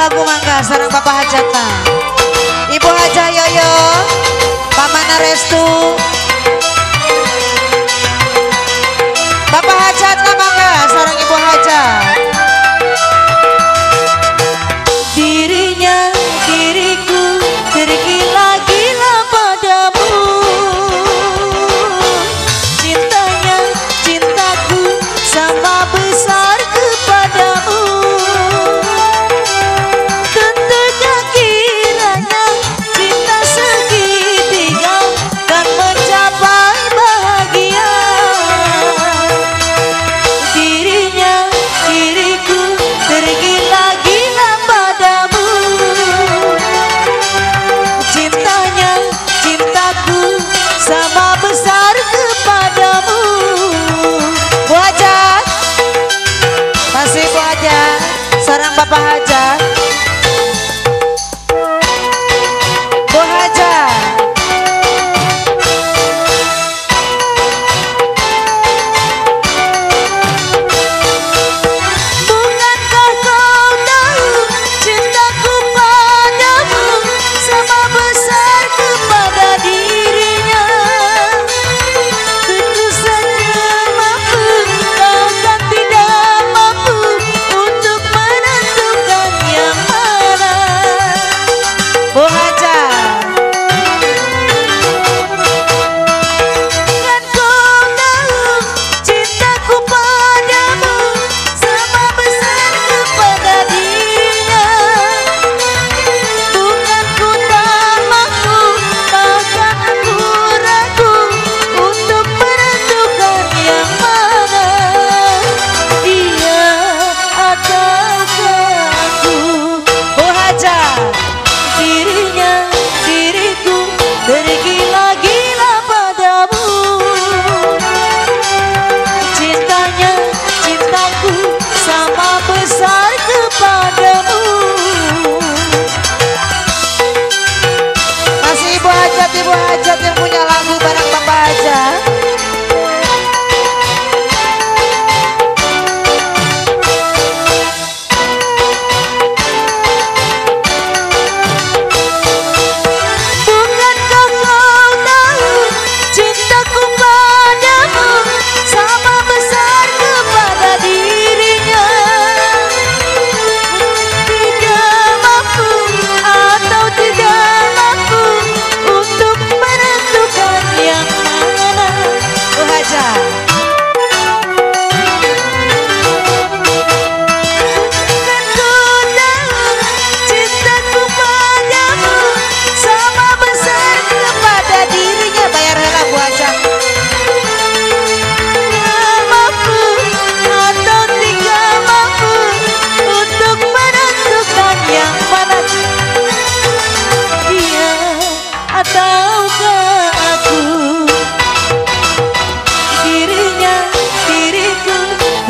lagu mangga sarang Bapak Hajata Ibu Haja Yoyo Paman Restu buat jatim punya lagu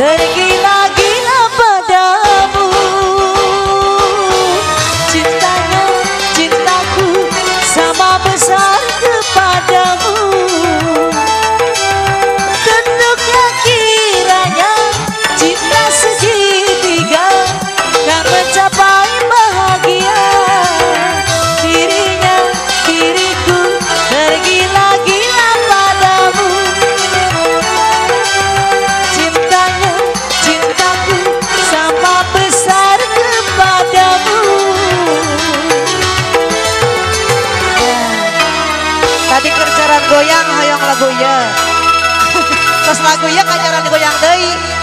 Thank you. Tadi kerjaan goyang hayang lagunya. Terus lagu ya, ya kajaran goyang deh